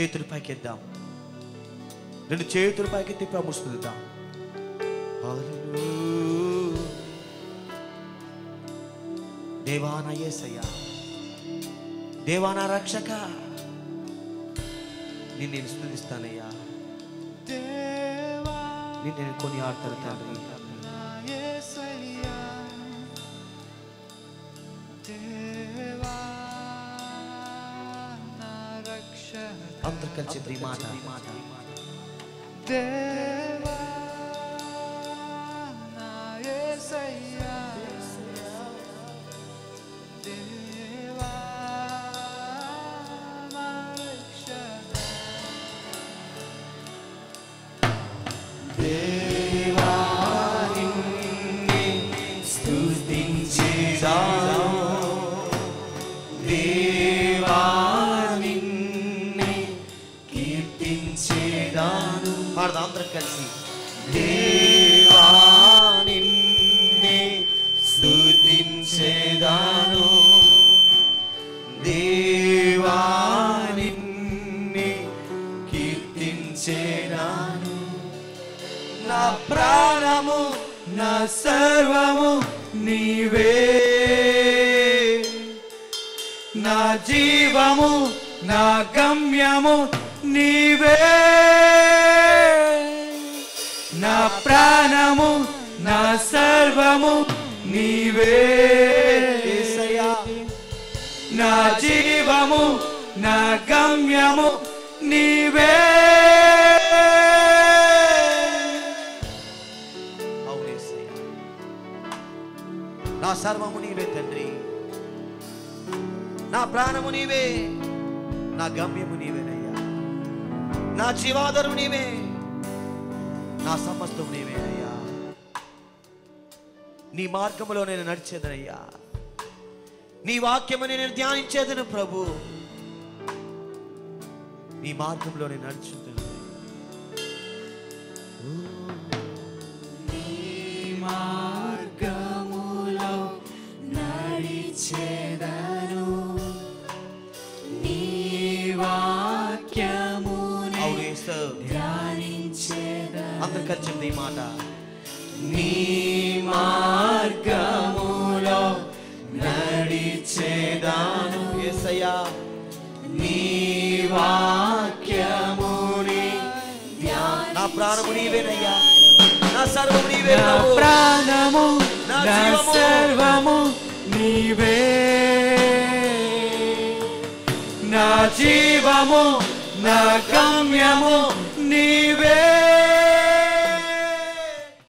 చేతులు పైకెద్దాం. రెండు చేతులు పైకెత్తి ప్రభు స్తుతిద్దాం హల్లెలూయా. దేవా నా యేసయ్యా దేవా నా రక్షక. నిన్ను నేను స్తుతిస్తానయ్యా దేవా నిన్ను నేను కొని ఆడతాను తండ్రి. నా రక్షక అందరు కలిసి ఈ మాట దేవా నా పాడదాం అందరం కలిసి. దేవా నిన్నే స్తుతించేదాను. దేవా నిన్నే కీర్తించేదాను. నా ప్రాణము నా సర్వము నీవే. నా జీవము నా గమ్యము నీవే. నా ప్రాణము నా సర్వము నీవే. నా జీవము నా గమ్యము నీవే. నా సర్వము నీవే తండ్రి. నా ప్రాణము నీవే నా గమ్యము నీవేనయ్యా నా జీవాధారం నీవే. నా సమస్తం నీవేనయ్యా నీ మార్గంలో నేను నడిచేదనయ్యా. నీ వాక్యము నేను ధ్యానించేదను ప్రభు. నీ మార్గంలో నేను నడుచుంటాను మార్గములో నడిచేదను. నీ వాక్యం అందరు కలిసి చెప్తే ఈ మాట నీ మార్గములో నడిచేదాను యేసయ్యా నీ వాక్యముని నా ప్రాణము నీవేనయ్యా నా సర్వము నీవే నా. ప్రాణము నా. సర్వము నీవే నా జీవము నా గమ్యము నీవే